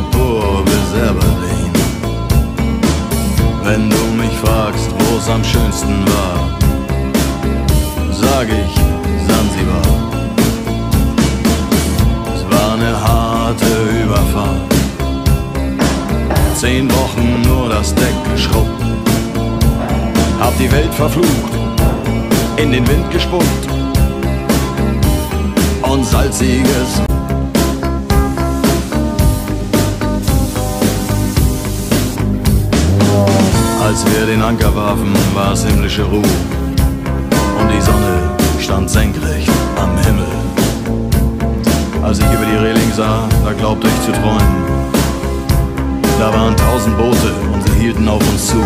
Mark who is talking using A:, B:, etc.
A: Singapur bis Aberdeen. Wenn du mich fragst, wo es am schönsten war, sag ich Sansibar. Es war eine harte Überfahrt. Zehn Wochen nur das Deck geschrubbt. Hab die Welt verflucht, in den Wind gespuckt und salziges Als wir den Anker warfen, war es himmlische Ruhe und die Sonne stand senkrecht am Himmel. Als ich über die Reling sah, da glaubte ich zu träumen. Da waren tausend Boote und sie hielten auf uns zu.